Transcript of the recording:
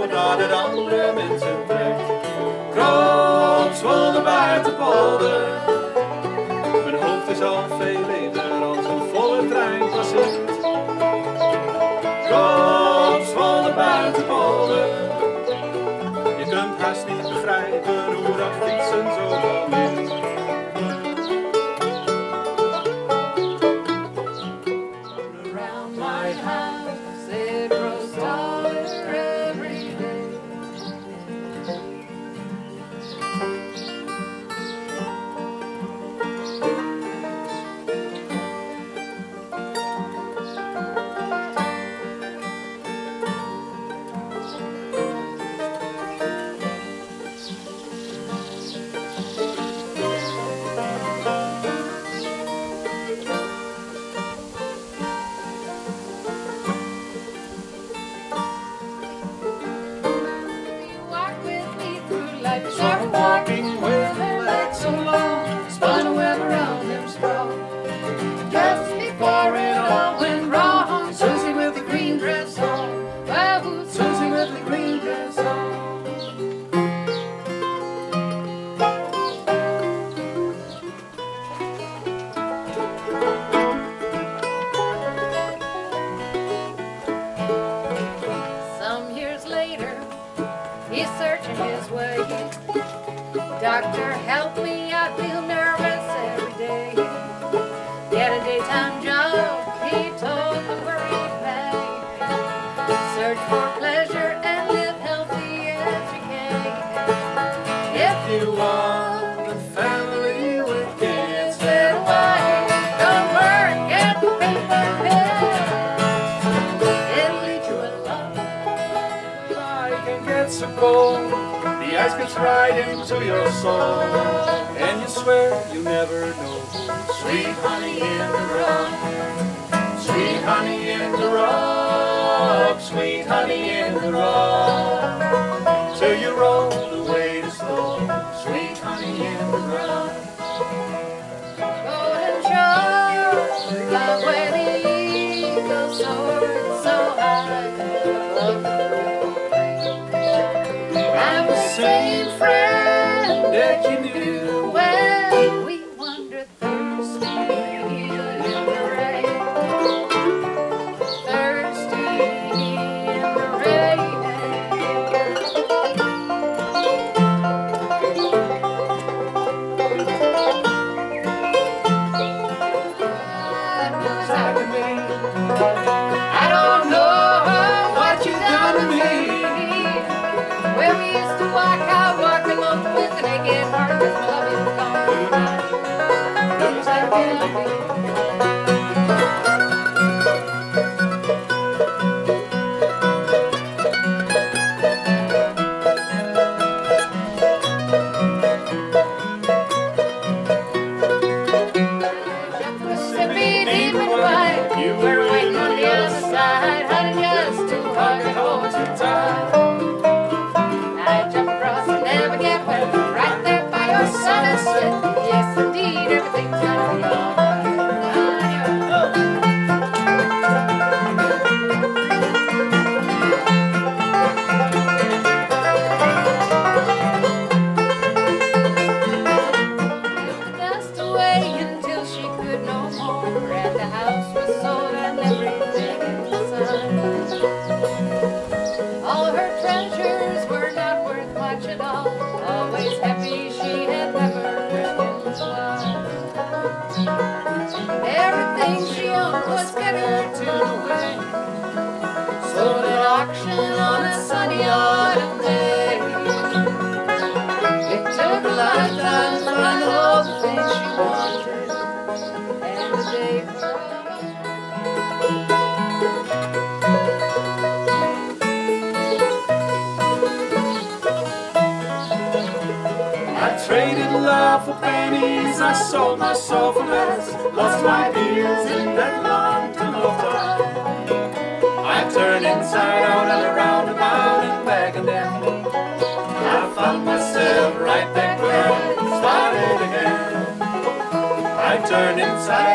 voordat het andere mensen trekt. Krots van de buitenpolder. Mijn hoofd is al veel leger als een volle trein passeert. Krots van de buitenpolder. Je kunt haast niet begrijpen hoe dat fietsen zo. Doctor, help me, I feel nervous every day. Get a daytime job, he told the worried man. Search for pleasure and live healthy as you can. If You want a family with kids. don't get the paper get. The ice gets right into your soul. And you swear you never know. Sweet honey in the rock. Sweet honey in the rock. Sweet honey in the rock. Till you roll away to slow. Sweet honey in the rock. golden shore, love used to walk out, walk along the fence, and I get hard 'cause my love is gone. Feeling. Owned was scattered to the wind. Sold at auction on a sunny autumn day. It took a lifetime to find all the things she wanted, and the day for I traded love for pennies, I sold my soul for less. Lost my deals in that tunnel of. I turned inside out and around, and back and down. I found myself right back where I started again. I turned inside